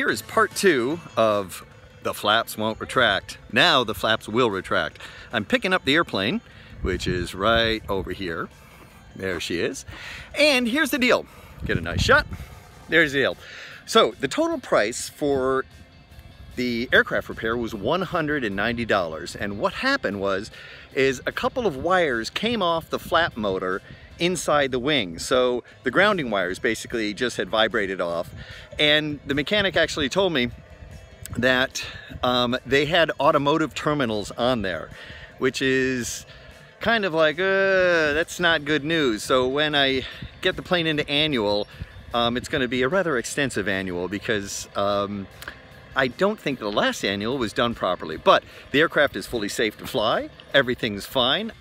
Here is part two of the flaps won't retract. Now the flaps will retract. I'm picking up the airplane, which is right over here. There she is. And here's the deal. Get a nice shot. There's the deal. So the total price for the aircraft repair was $190. And what happened was, is a couple of wires came off the flap motor inside the wing. So the grounding wires basically just had vibrated off. And the mechanic actually told me that um, they had automotive terminals on there, which is kind of like, uh, that's not good news. So when I get the plane into annual, um, it's going to be a rather extensive annual because um, I don't think the last annual was done properly. But the aircraft is fully safe to fly. Everything's fine.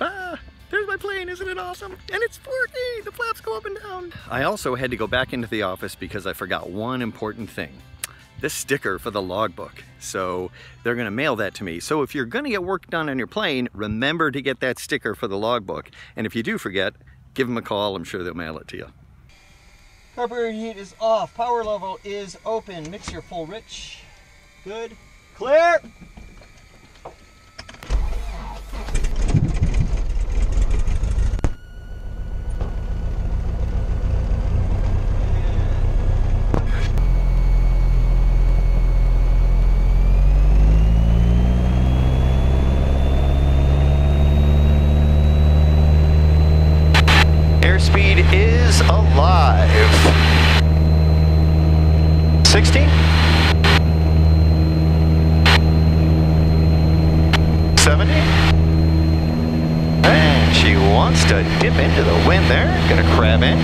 Ah, there's my plane, isn't it awesome? And it's working, the flaps go up and down. I also had to go back into the office because I forgot one important thing this sticker for the logbook. So they're gonna mail that to me. So if you're gonna get work done on your plane, remember to get that sticker for the logbook. And if you do forget, give them a call. I'm sure they'll mail it to you. Carburetor heat is off. Power level is open. Mixture full rich. Good. Clear! 70? And she wants to dip into the wind there. Gonna crab in.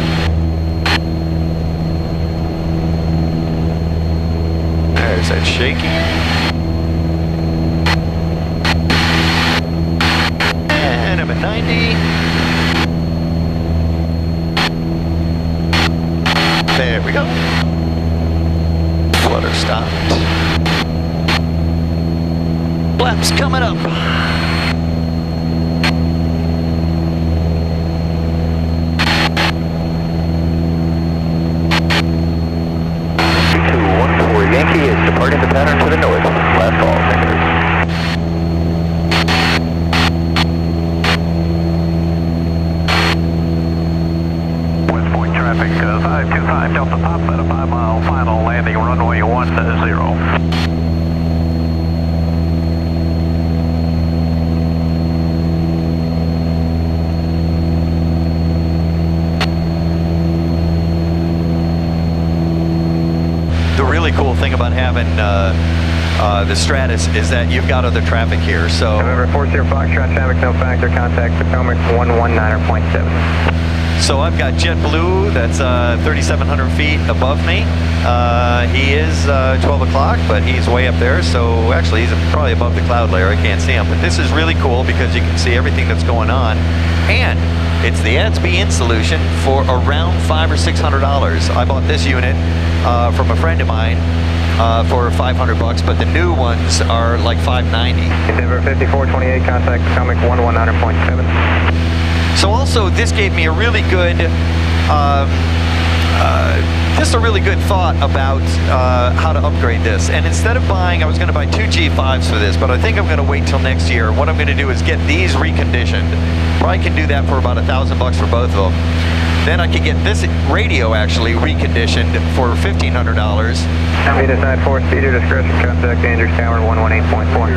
There's that shaking. And I'm at 90. There we go. Flutter stopped. Flaps coming up. Two one four The pattern to the north. Last. West Point traffic, uh, 525 Delta Pop at a 5 mile final landing runway 10. Really cool thing about having uh, uh, the Stratus is that you've got other traffic here. So November 40 Foxtrot traffic, no factor, contact Potomac 119.7. So I've got JetBlue that's uh, 3,700 feet above me. Uh, he is uh, 12 o'clock, but he's way up there. So actually, he's probably above the cloud layer. I can't see him. But this is really cool because you can see everything that's going on. And it's the ADS-B in solution for around five or six hundred dollars. I bought this unit uh, from a friend of mine uh, for 500 bucks, but the new ones are like 590. Denver 5428, contact Potomac 119.7. So also, this gave me a really good, um, uh, just a really good thought about uh, how to upgrade this. And instead of buying, I was going to buy two G5s for this, but I think I'm going to wait till next year. What I'm going to do is get these reconditioned. Probably can do that for about a thousand bucks for both of them. Then I could get this radio actually reconditioned for $1,500. Be decide for speeder discretion, contact Andrews Tower 118.4.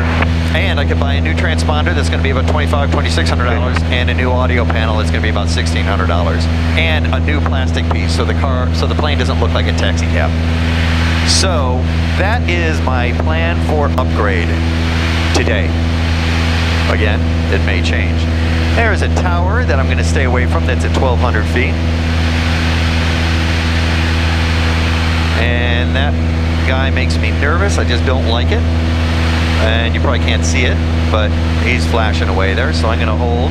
And I could buy a new transponder that's going to be about $2,500, $2,600 and a new audio panel that's going to be about $1,600 and a new plastic piece so the car, so the plane doesn't look like a taxi cab. So that is my plan for upgrade today. Again, it may change. There is a tower that I'm going to stay away from that's at 1,200 feet. And that guy makes me nervous. I just don't like it. And you probably can't see it, but he's flashing away there. So I'm going to hold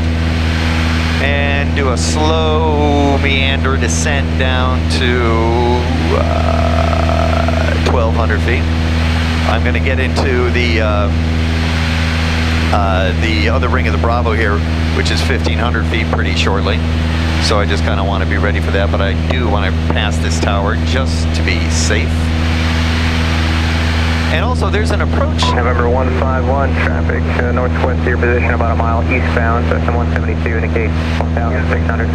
and do a slow meander descent down to uh, 1,200 feet. I'm going to get into the uh, uh, the other ring of the Bravo here, which is 1,500 feet pretty shortly. So I just kind of want to be ready for that, but I do want to pass this tower just to be safe. And also there's an approach. November 151, traffic uh, northwest of your position about a mile eastbound, SM 172 indicates 1,600.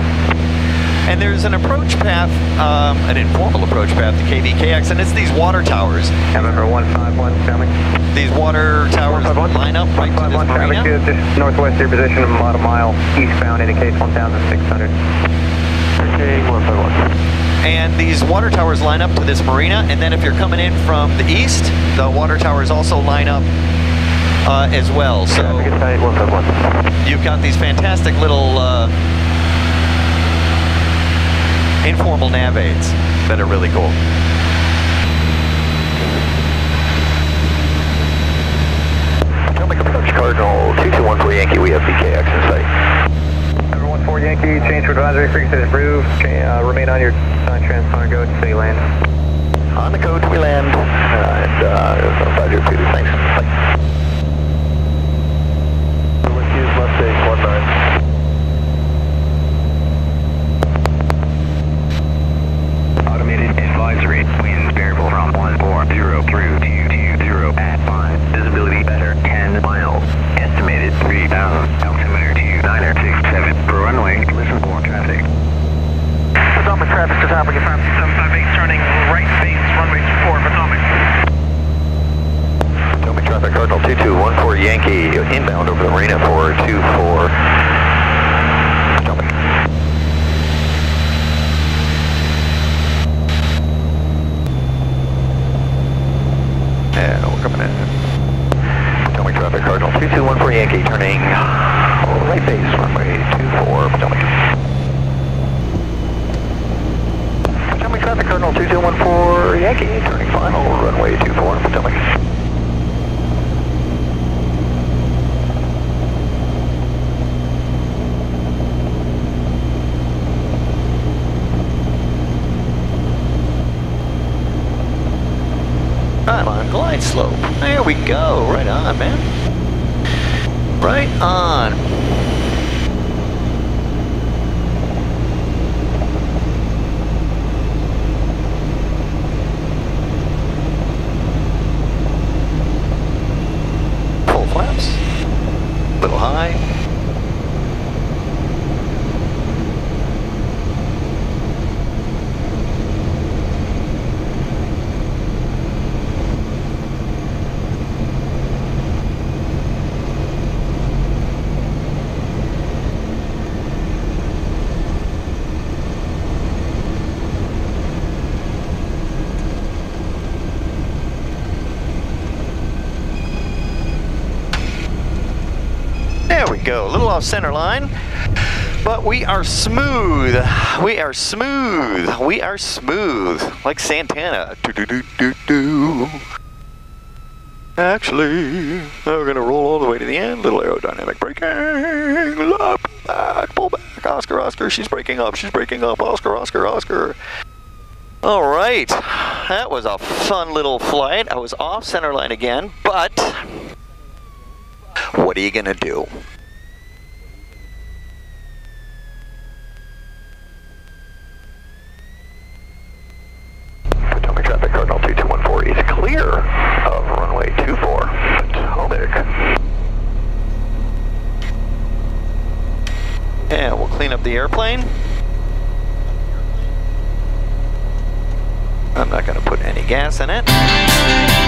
And there's an approach path, um, an informal approach path to KVKX, and it's these water towers. November 151, coming. These water towers line up right to this 151, traffic just northwest of your position about a mile eastbound indicates 1,600. Okay, 151. And these water towers line up to this marina, and then if you're coming in from the east, the water towers also line up uh, as well. So Traffic is tight, 151. you've got these fantastic little uh, informal nav aids that are really cool. Potomac approach Cardinal 2214 Yankee, we have VKX in sight. Number 14 Yankee, change to advisory frequency is approved. Uh, remain on your sign transponder, go to city land. On the code, we land, uh, and uh. Thanks. Bye. Whiskey is Mustang 19. Automated advisory, winds variable from 140 through 220 at 5. Visibility better, 10 miles. Estimated 3,000. Altimeter 2967. For runway, listen for traffic. Potomac traffic to topic at 5758, turning right base, runway 4, Potomac. Potomac traffic Cardinal 2214 Yankee, inbound over the marina for 24 Potomac. And we're coming in. Potomac traffic Cardinal 2214 Yankee, turning right base, runway 24 Potomac. Potomac traffic Cardinal 2214 Yankee, turning final, runway 24 Potomac. I'm slope. There we go. Right on, man. Right on. Full flaps. Little high. There we go. A little off center line. But we are smooth. We are smooth. We are smooth. Like Santana. Do-do-do-do-do. Actually, we're going to roll all the way to the end. Little aerodynamic braking. Up, back, pull back. Oscar, Oscar. She's breaking up. She's breaking up. Oscar, Oscar, Oscar. All right. That was a fun little flight. I was off center line again, but what are you going to do? Potomac traffic Cardinal 2214 is clear of runway 24 Potomac. And we'll clean up the airplane. I'm not going to put any gas in it.